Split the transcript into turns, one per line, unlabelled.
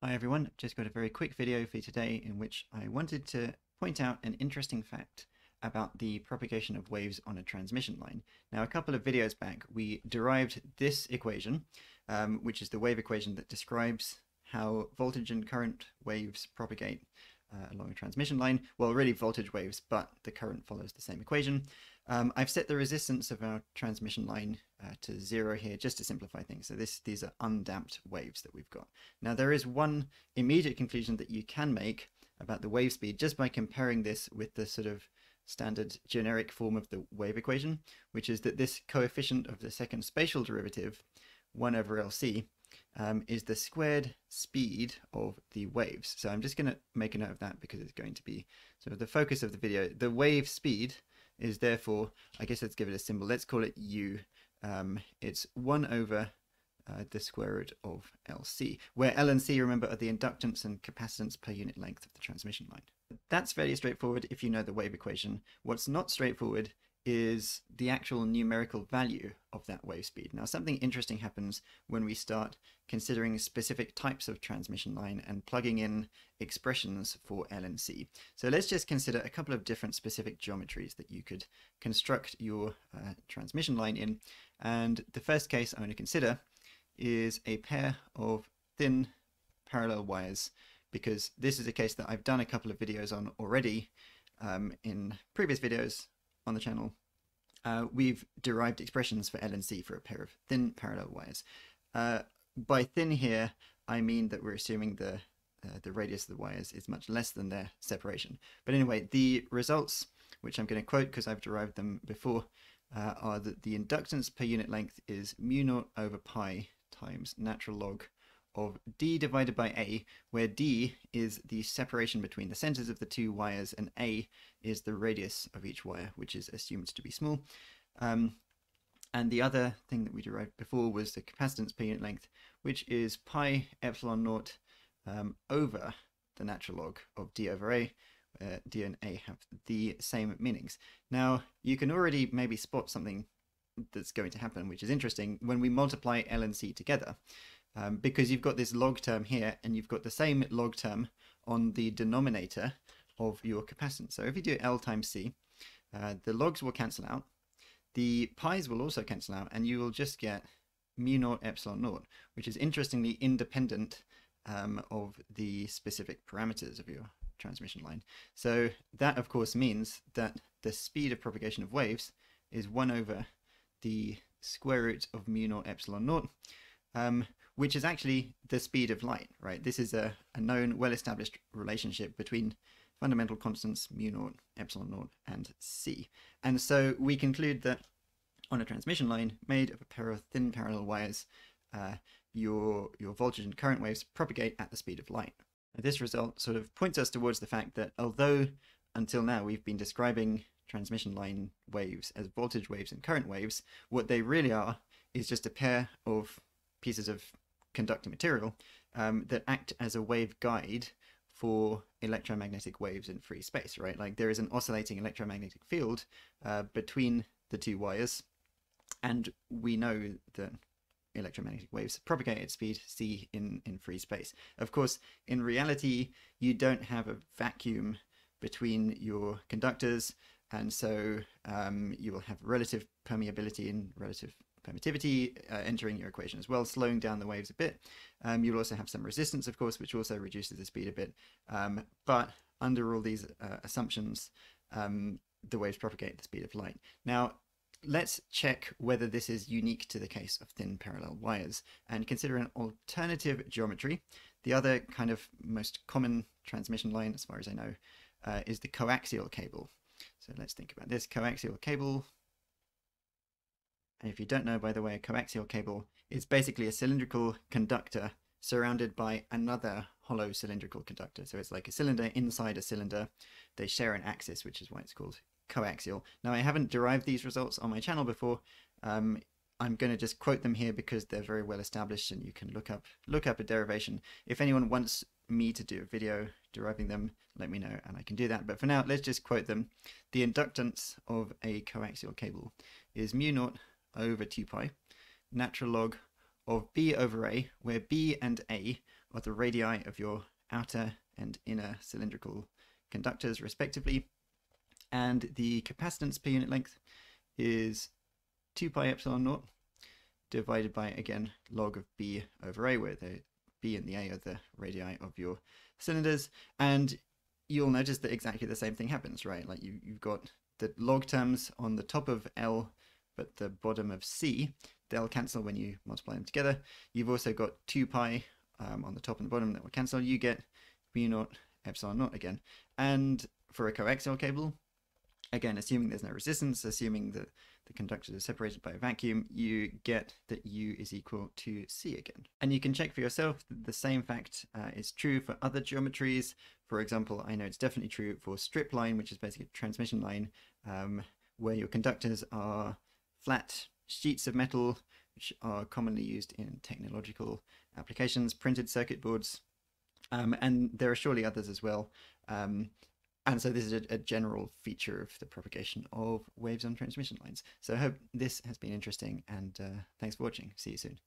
Hi everyone, just got a very quick video for you today in which I wanted to point out an interesting fact about the propagation of waves on a transmission line. Now a couple of videos back we derived this equation, um, which is the wave equation that describes how voltage and current waves propagate uh, along a transmission line. Well, really voltage waves, but the current follows the same equation. Um, I've set the resistance of our transmission line uh, to zero here just to simplify things. So this these are undamped waves that we've got. Now there is one immediate conclusion that you can make about the wave speed just by comparing this with the sort of standard generic form of the wave equation, which is that this coefficient of the second spatial derivative, 1 over LC, um, is the squared speed of the waves. So I'm just going to make a note of that because it's going to be sort of the focus of the video. The wave speed is therefore, I guess let's give it a symbol. Let's call it u. Um, it's 1 over uh, the square root of LC, where L and C, remember, are the inductance and capacitance per unit length of the transmission line. That's fairly straightforward if you know the wave equation. What's not straightforward is the actual numerical value of that wave speed. Now, something interesting happens when we start considering specific types of transmission line and plugging in expressions for L and C. So let's just consider a couple of different specific geometries that you could construct your uh, transmission line in. And the first case I'm going to consider is a pair of thin parallel wires because this is a case that I've done a couple of videos on already um, in previous videos on the channel, uh, we've derived expressions for L and C for a pair of thin parallel wires. Uh, by thin here, I mean that we're assuming the uh, the radius of the wires is much less than their separation. But anyway, the results, which I'm going to quote because I've derived them before, uh, are that the inductance per unit length is mu naught over pi times natural log of d divided by a, where d is the separation between the centers of the two wires and a is the radius of each wire, which is assumed to be small. Um, and the other thing that we derived before was the capacitance per unit length, which is pi epsilon naught um, over the natural log of d over a, where d and a have the same meanings. Now, you can already maybe spot something that's going to happen, which is interesting. When we multiply L and C together, um, because you've got this log term here and you've got the same log term on the denominator of your capacitance. So if you do L times C, uh, the logs will cancel out, the pi's will also cancel out, and you will just get mu naught epsilon naught, which is interestingly independent um, of the specific parameters of your transmission line. So that of course means that the speed of propagation of waves is 1 over the square root of mu naught epsilon naught, um, which is actually the speed of light, right? This is a, a known, well-established relationship between fundamental constants mu naught, epsilon naught, and c. And so we conclude that on a transmission line made of a pair of thin parallel wires, uh, your, your voltage and current waves propagate at the speed of light. And this result sort of points us towards the fact that although until now we've been describing transmission line waves as voltage waves and current waves, what they really are is just a pair of pieces of conducting material um, that act as a wave guide for electromagnetic waves in free space, right? Like there is an oscillating electromagnetic field uh, between the two wires, and we know that electromagnetic waves propagate at speed c in, in free space. Of course, in reality, you don't have a vacuum between your conductors, and so um, you will have relative permeability and relative permittivity uh, entering your equation as well, slowing down the waves a bit. Um, you'll also have some resistance, of course, which also reduces the speed a bit. Um, but under all these uh, assumptions, um, the waves propagate at the speed of light. Now, let's check whether this is unique to the case of thin parallel wires and consider an alternative geometry. The other kind of most common transmission line, as far as I know, uh, is the coaxial cable. So let's think about this coaxial cable and if you don't know, by the way, a coaxial cable is basically a cylindrical conductor surrounded by another hollow cylindrical conductor. So it's like a cylinder inside a cylinder. They share an axis, which is why it's called coaxial. Now, I haven't derived these results on my channel before. Um, I'm going to just quote them here because they're very well established and you can look up look up a derivation. If anyone wants me to do a video deriving them, let me know and I can do that. But for now, let's just quote them. The inductance of a coaxial cable is mu naught over 2 pi natural log of b over a, where b and a are the radii of your outer and inner cylindrical conductors, respectively. And the capacitance per unit length is 2 pi epsilon naught divided by, again, log of b over a, where the b and the a are the radii of your cylinders. And you'll notice that exactly the same thing happens, right? Like you, you've got the log terms on the top of L, but the bottom of C, they'll cancel when you multiply them together. You've also got 2 pi um, on the top and the bottom that will cancel. You get mu naught epsilon naught again. And for a coaxial cable, again, assuming there's no resistance, assuming that the conductors are separated by a vacuum, you get that U is equal to C again. And you can check for yourself that the same fact uh, is true for other geometries. For example, I know it's definitely true for strip line, which is basically a transmission line, um, where your conductors are flat sheets of metal, which are commonly used in technological applications, printed circuit boards, um, and there are surely others as well. Um, and so this is a, a, general feature of the propagation of waves on transmission lines. So I hope this has been interesting and uh, thanks for watching. See you soon.